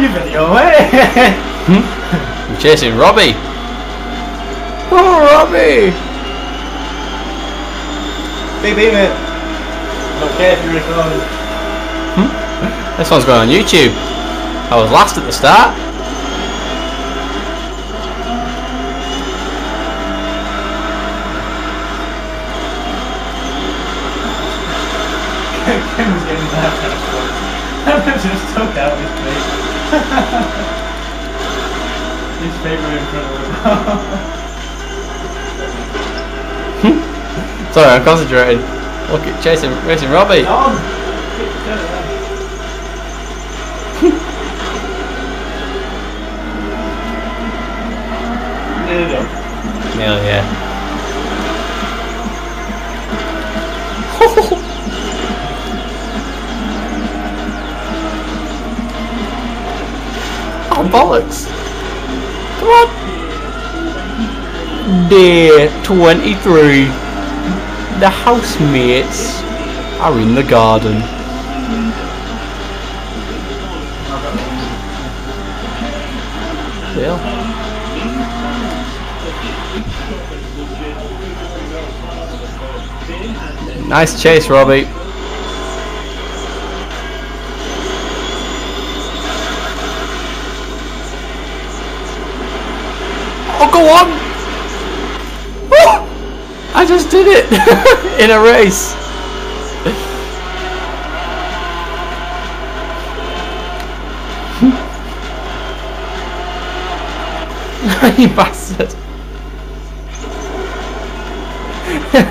your video, eh? I'm chasing Robbie. Oh, Robbie! beep beep it. Don't care if you're recording. This one's going on YouTube. I was last at the start. Kim was getting laughed at. I just took out his face. His paper in front of him. Sorry, I'm concentrating. Look at chasing, racing Robbie. Oh, there. Nearly, yeah. Oh, bollocks. Come on. Day 23. The housemates are in the garden. Well. Nice chase, Robbie. Go on! I just did it in a race. you bastard.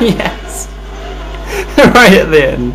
yes. right at the end.